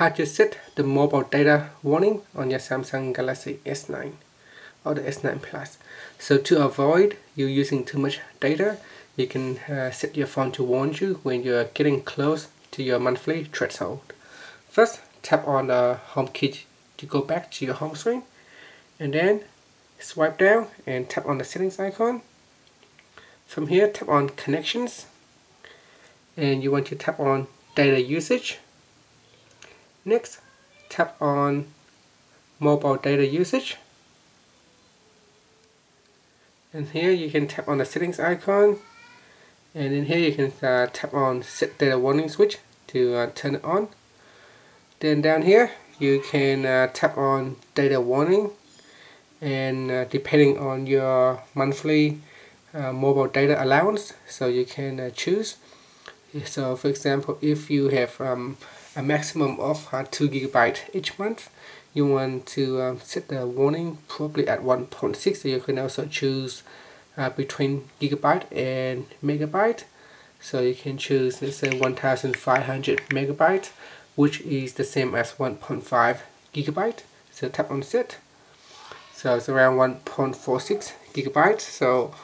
how to set the mobile data warning on your Samsung Galaxy S9 or the S9 Plus. So to avoid you using too much data, you can uh, set your phone to warn you when you're getting close to your monthly threshold. First, tap on the home key to go back to your home screen and then swipe down and tap on the settings icon. From here, tap on connections and you want to tap on data usage. Next, tap on mobile data usage. And here you can tap on the settings icon and in here you can uh, tap on set data warning switch to uh, turn it on. Then down here you can uh, tap on data warning and uh, depending on your monthly uh, mobile data allowance so you can uh, choose so for example if you have um, a maximum of uh, 2 gigabyte each month. You want to um, set the warning probably at 1.6 so you can also choose uh, between gigabyte and megabyte. So you can choose let's say 1500 megabyte which is the same as 1.5 gigabyte. So tap on set. So it's around 1.46 gigabytes so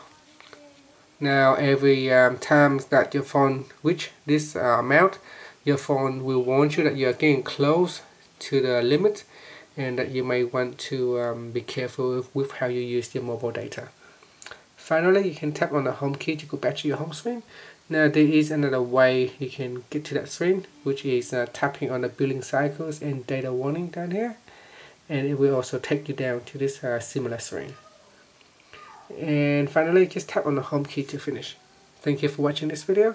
now every um, time that your phone reach this uh, amount your phone will warn you that you are getting close to the limit and that you may want to um, be careful with, with how you use your mobile data. Finally, you can tap on the home key to go back to your home screen. Now there is another way you can get to that screen, which is uh, tapping on the billing cycles and data warning down here and it will also take you down to this uh, similar screen and finally just tap on the home key to finish thank you for watching this video